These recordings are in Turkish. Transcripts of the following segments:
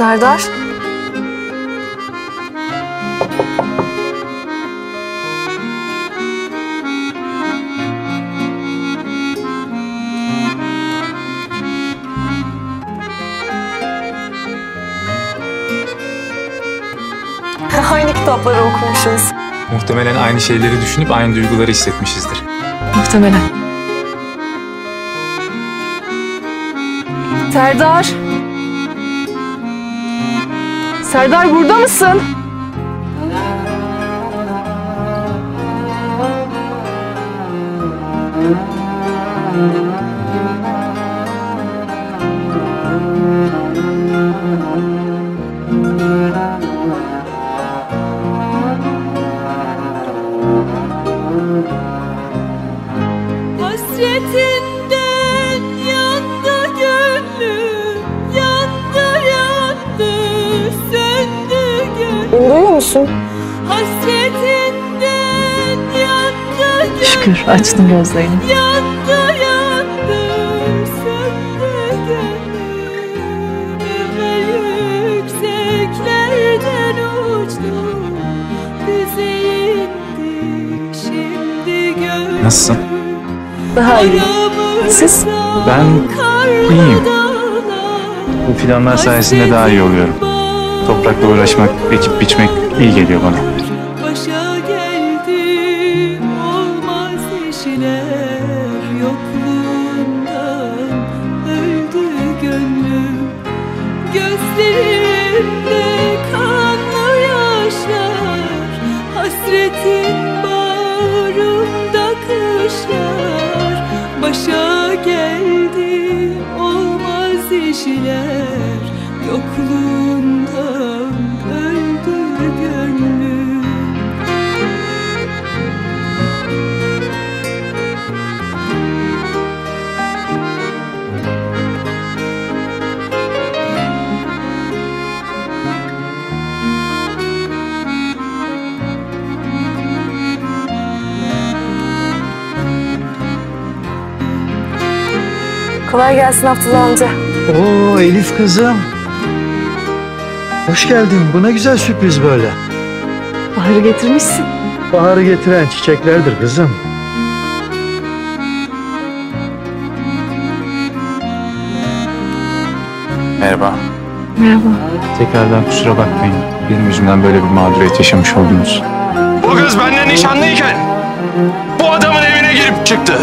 Serdar. Aynı kitapları okumuşuz. Muhtemelen aynı şeyleri düşünüp aynı duyguları hissetmişizdir. Muhtemelen. Serdar. Serdar burada mısın? Beni duyuyor musun? Şükür açtın gözlerini. Nasılsın? Daha iyi. Siz? Ben iyiyim. Bu fidanlar sayesinde daha iyi oluyorum. Toprakla uğraşmak, ekip biçmek iyi geliyor bana. Başa geldim olmaz işler. Yokluğundan öldü gönlüm. Gözlerimde kanlı yaşlar. Hasretin bağrımda kışlar. Başa geldi olmaz işler. Yokluğundan Kolay gelsin Abdullah amca. Oo Elif kızım. Hoş geldin. Bu ne güzel sürpriz böyle. Baharı getirmişsin. Baharı getiren çiçeklerdir kızım. Merhaba. Merhaba. Tekrardan kusura bakmayın. Benim yüzümden böyle bir mağduriyet yaşamış oldunuz. Bu kız benden nişanlıyken bu adamın evine girip çıktı.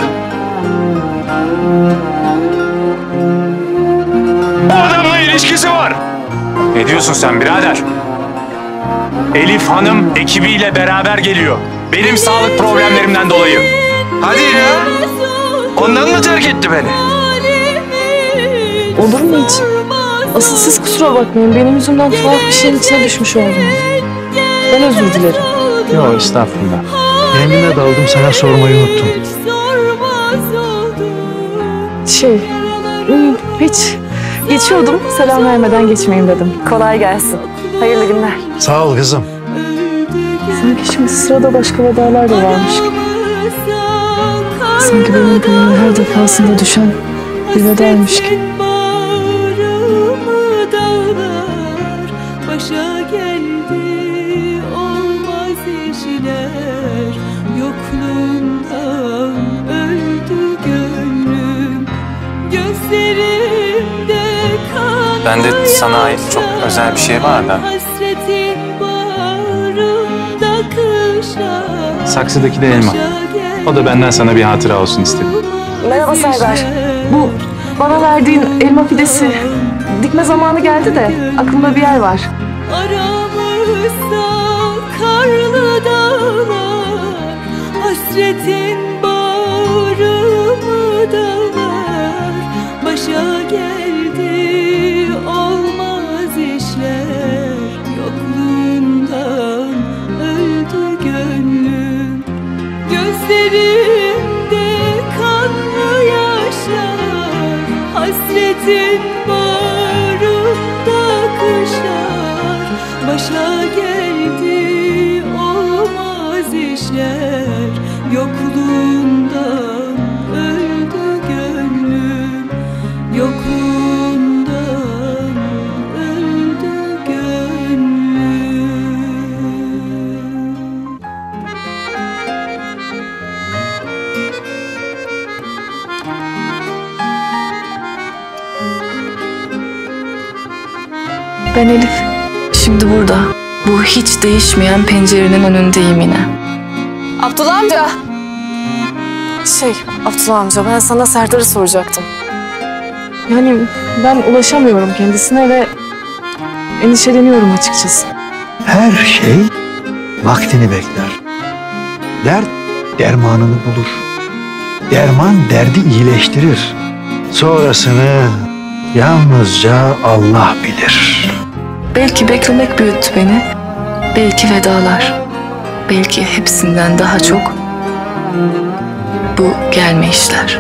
Ne diyorsun sen birader? Elif Hanım ekibiyle beraber geliyor. Benim sağlık problemlerimden dolayı. Hadi ya. Ondan mı terk etti beni? Olur mu hiç? Asıl siz kusura bakmayın. Benim yüzümden tuhaf bir şeyin içine düşmüş oldunuz. Ben özür dilerim. Yok estağfurullah. Yemine daldım sana sormayı unuttum. Şey, hiç geçiyordum. Selam vermeden geçmeyeyim dedim. Kolay gelsin. Hayırlı günler. Sağ ol kızım. Sanki şimdi sırada başka vedalar da varmış. Sanki benim boyuma her defasında düşen bir vedaymış gibi. Kan Bende sana ait çok özel bir şey var da. Saksıdaki de elma. O da benden sana bir hatıra olsun istedim. Merhaba Serdar. Bu bana verdiğin elma fidesi dikme zamanı geldi de aklımda bir yer var. Aramızda karlı dağlar Hasretin bağrımı dağlar Başa geldi Gözlerimde kanlı yaşlar Hasretin bağrımda Ben Elif. Şimdi burada. Bu hiç değişmeyen pencerenin önündeyim yine. Abdullah amca. Şey, Abdullah amca ben sana Serdar'ı soracaktım. Yani ben ulaşamıyorum kendisine ve endişeleniyorum açıkçası. Her şey vaktini bekler. Dert dermanını bulur. Derman derdi iyileştirir. Sonrasını yalnızca Allah bilir. Belki beklemek büyüttü beni. Belki vedalar. Belki hepsinden daha çok bu gelme işler.